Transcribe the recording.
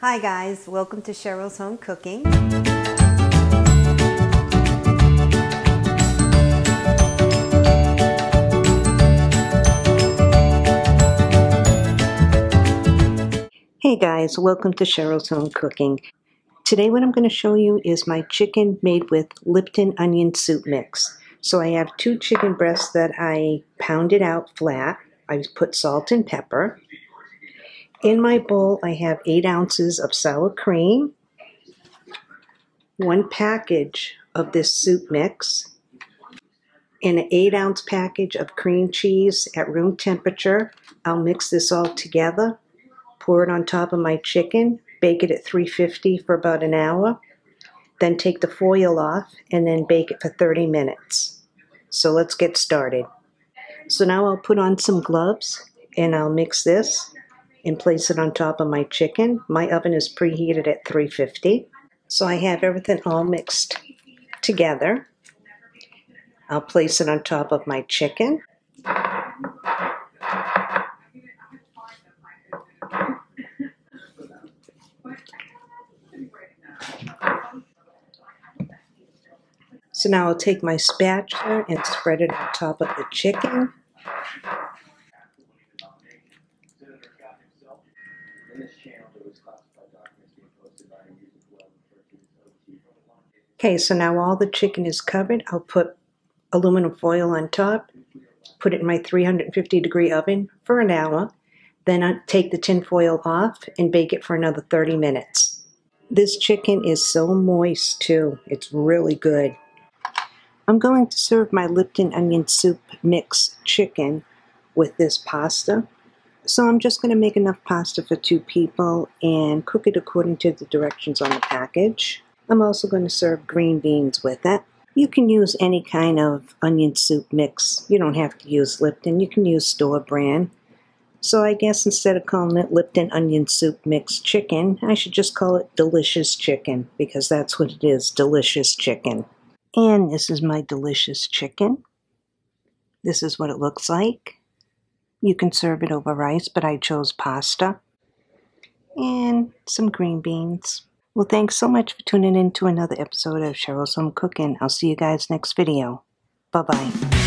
Hi guys, welcome to Cheryl's Home Cooking. Hey guys, welcome to Cheryl's Home Cooking. Today what I'm going to show you is my chicken made with Lipton onion soup mix. So I have two chicken breasts that I pounded out flat. I put salt and pepper. In my bowl, I have eight ounces of sour cream, one package of this soup mix, and an eight ounce package of cream cheese at room temperature. I'll mix this all together, pour it on top of my chicken, bake it at 350 for about an hour, then take the foil off and then bake it for 30 minutes. So let's get started. So now I'll put on some gloves and I'll mix this and place it on top of my chicken. My oven is preheated at 350. So I have everything all mixed together. I'll place it on top of my chicken. So now I'll take my spatula and spread it on top of the chicken. Okay, so now all the chicken is covered. I'll put aluminum foil on top, put it in my 350 degree oven for an hour. Then I take the tin foil off and bake it for another 30 minutes. This chicken is so moist too. It's really good. I'm going to serve my Lipton onion soup mix chicken with this pasta. So I'm just going to make enough pasta for two people and cook it according to the directions on the package. I'm also going to serve green beans with it. You can use any kind of onion soup mix. You don't have to use Lipton. You can use store brand. So I guess instead of calling it Lipton onion soup mix chicken, I should just call it delicious chicken because that's what it is, delicious chicken. And this is my delicious chicken. This is what it looks like. You can serve it over rice, but I chose pasta. And some green beans. Well, thanks so much for tuning in to another episode of Cheryl's Home Cooking. I'll see you guys next video. Bye-bye.